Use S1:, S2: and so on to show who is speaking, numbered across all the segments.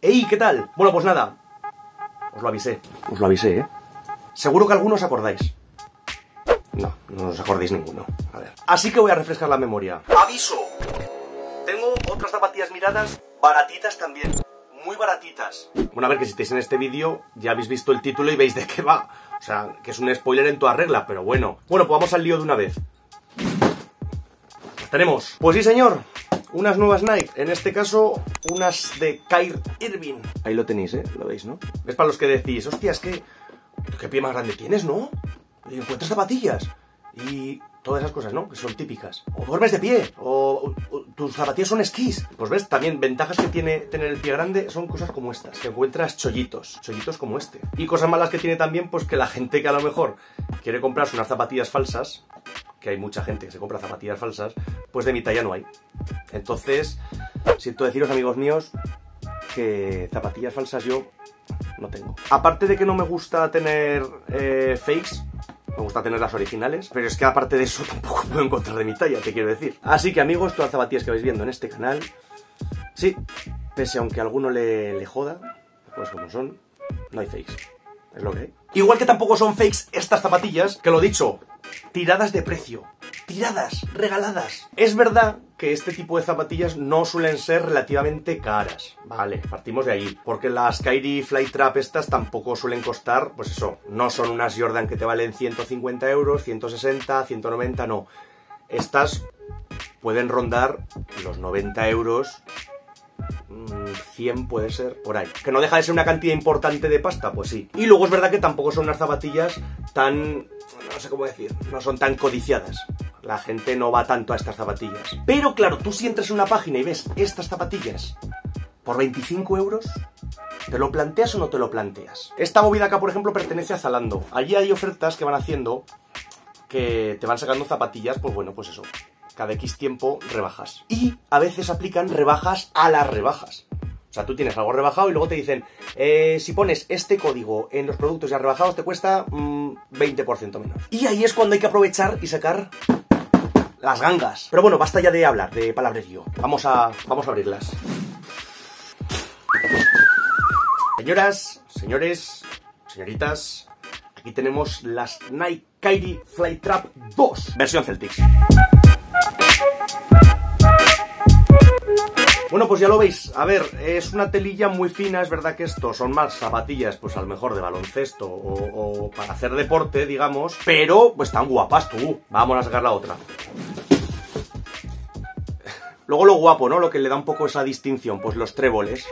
S1: ¡Ey! ¿Qué tal? Bueno, pues nada. Os lo avisé. Os lo avisé, ¿eh? Seguro que algunos acordáis. No, no os acordéis ninguno. A ver. Así que voy a refrescar la memoria. ¡Aviso! Tengo otras zapatillas miradas baratitas también. Muy baratitas. Bueno, a ver, que si estáis en este vídeo ya habéis visto el título y veis de qué va. O sea, que es un spoiler en toda regla, pero bueno. Bueno, pues vamos al lío de una vez. Tenemos. Pues sí, señor. Unas nuevas Nike, en este caso unas de Kyrie Irving. Ahí lo tenéis, ¿eh? Lo veis, ¿no? Es para los que decís, hostia, es que... ¿Qué pie más grande tienes, no? Y encuentras zapatillas. Y todas esas cosas, ¿no? Que son típicas. O duermes de pie, o tus zapatillas son esquís. Pues ves, también ventajas que tiene tener el pie grande son cosas como estas. Que encuentras chollitos, chollitos como este. Y cosas malas que tiene también, pues que la gente que a lo mejor quiere comprarse unas zapatillas falsas, que hay mucha gente que se compra zapatillas falsas, pues de mi talla no hay. Entonces, siento deciros, amigos míos, que zapatillas falsas yo no tengo. Aparte de que no me gusta tener eh, fakes, me gusta tener las originales, pero es que aparte de eso tampoco puedo encontrar de mi talla, te quiero decir. Así que amigos, todas las zapatillas que vais viendo en este canal, sí, pese aunque a alguno le, le joda, pues como son, no hay fakes. Es lo que hay. Igual que tampoco son fakes estas zapatillas, que lo dicho, tiradas de precio. Tiradas, regaladas. Es verdad que este tipo de zapatillas no suelen ser relativamente caras. Vale, partimos de ahí. Porque las Kyrie Flytrap estas tampoco suelen costar, pues eso, no son unas Jordan que te valen 150 euros, 160, 190, no. Estas pueden rondar los 90 euros, mm, 100 puede ser, por ahí. Que no deja de ser una cantidad importante de pasta, pues sí. Y luego es verdad que tampoco son unas zapatillas tan... no sé cómo decir, no son tan codiciadas. La gente no va tanto a estas zapatillas. Pero claro, tú si entras en una página y ves estas zapatillas por 25 euros, ¿te lo planteas o no te lo planteas? Esta movida acá, por ejemplo, pertenece a Zalando. Allí hay ofertas que van haciendo que te van sacando zapatillas, pues bueno, pues eso. Cada X tiempo rebajas. Y a veces aplican rebajas a las rebajas. O sea, tú tienes algo rebajado y luego te dicen, eh, si pones este código en los productos ya rebajados te cuesta mm, 20% menos. Y ahí es cuando hay que aprovechar y sacar las gangas. Pero bueno, basta ya de hablar, de palabrerío. Vamos a, vamos a abrirlas. Señoras, señores, señoritas, aquí tenemos las Nike Kyrie Flytrap 2, versión Celtics. Bueno, pues ya lo veis. A ver, es una telilla muy fina. Es verdad que esto son más zapatillas, pues a lo mejor de baloncesto o, o para hacer deporte, digamos. Pero, pues están guapas tú. Vamos a sacar la otra. Luego lo guapo, ¿no? Lo que le da un poco esa distinción, pues los tréboles.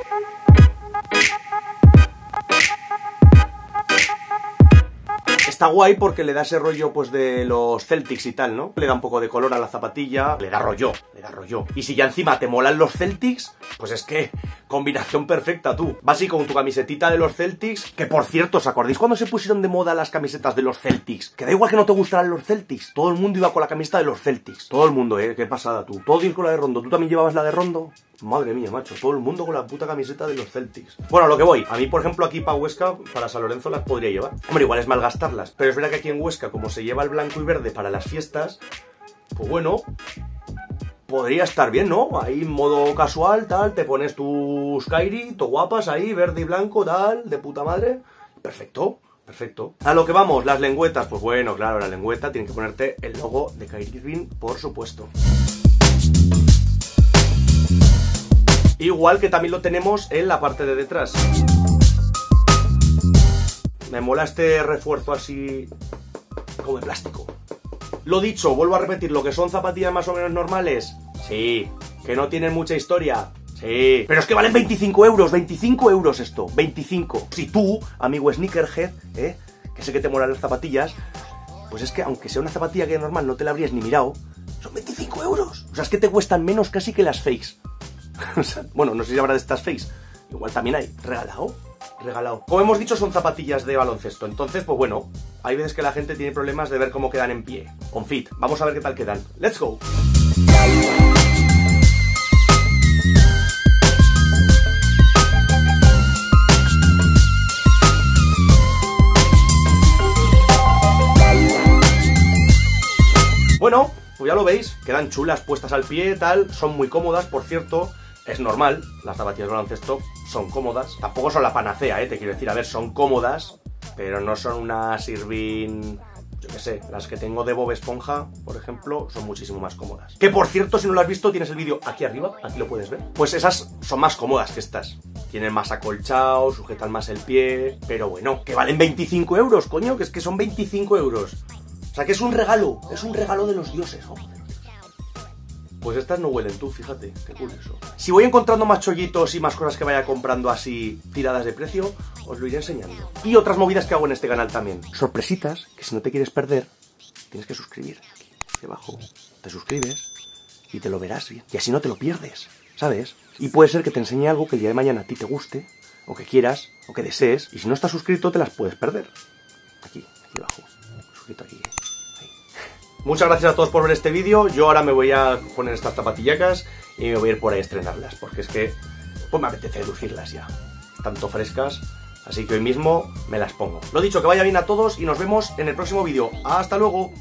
S1: Está guay porque le da ese rollo pues de los Celtics y tal, ¿no? Le da un poco de color a la zapatilla, le da rollo, le da rollo. Y si ya encima te molan los Celtics, pues es que combinación perfecta tú. Vas así con tu camisetita de los Celtics, que por cierto, ¿os acordáis cuando se pusieron de moda las camisetas de los Celtics? Que da igual que no te gustaran los Celtics, todo el mundo iba con la camiseta de los Celtics. Todo el mundo, ¿eh? Qué pasada tú. Todo ir con la de Rondo, ¿tú también llevabas la de Rondo? Madre mía, macho, todo el mundo con la puta camiseta de los Celtics. Bueno, a lo que voy. A mí, por ejemplo, aquí para Huesca, para San Lorenzo las podría llevar. Hombre, igual es mal gastarlas. Pero es verdad que aquí en Huesca, como se lleva el blanco y verde para las fiestas, pues bueno, podría estar bien, ¿no? Ahí en modo casual, tal, te pones tus Kairi, to guapas ahí, verde y blanco, tal, de puta madre. Perfecto. Perfecto. A lo que vamos, las lengüetas. Pues bueno, claro, la lengüeta tiene que ponerte el logo de Kyrie Irving, por supuesto. Igual que también lo tenemos en la parte de detrás. Me mola este refuerzo así como de plástico. Lo dicho, vuelvo a repetir, lo que son zapatillas más o menos normales. Sí. Que no tienen mucha historia. Sí. Pero es que valen 25 euros, 25 euros esto, 25. Si tú, amigo sneakerhead, ¿eh? que sé que te molan las zapatillas, pues es que aunque sea una zapatilla que normal no te la habrías ni mirado, son 25 euros. O sea, es que te cuestan menos casi que las fakes. Bueno, no sé si habrá de estas fakes. Igual también hay. ¿Regalado? Regalado. Como hemos dicho, son zapatillas de baloncesto. Entonces, pues bueno, hay veces que la gente tiene problemas de ver cómo quedan en pie. On fit. Vamos a ver qué tal quedan. ¡Let's go! bueno, pues ya lo veis, quedan chulas puestas al pie, tal, son muy cómodas, por cierto, es normal, las zapatillas de baloncesto son cómodas, tampoco son la panacea, ¿eh? te quiero decir, a ver, son cómodas, pero no son una Sirvin yo qué sé, las que tengo de Bob Esponja, por ejemplo, son muchísimo más cómodas. Que por cierto, si no lo has visto, tienes el vídeo aquí arriba, aquí lo puedes ver. Pues esas son más cómodas que estas. Tienen más acolchado, sujetan más el pie, pero bueno, que valen 25 euros, coño, que es que son 25 euros. O sea que es un regalo, es un regalo de los dioses, joder. Pues estas no huelen tú, fíjate, qué curioso. Si voy encontrando más chollitos y más cosas que vaya comprando así tiradas de precio, os lo iré enseñando. Y otras movidas que hago en este canal también. Sorpresitas, que si no te quieres perder, tienes que suscribir. Aquí abajo. Te suscribes y te lo verás bien. Y así no te lo pierdes, ¿sabes? Y puede ser que te enseñe algo que el día de mañana a ti te guste, o que quieras, o que desees, y si no estás suscrito te las puedes perder. Aquí, aquí abajo. Suscrito aquí. Muchas gracias a todos por ver este vídeo. Yo ahora me voy a poner estas zapatillacas y me voy a ir por ahí a estrenarlas, porque es que pues me apetece lucirlas ya. Tanto frescas, así que hoy mismo me las pongo. Lo dicho, que vaya bien a todos y nos vemos en el próximo vídeo. ¡Hasta luego!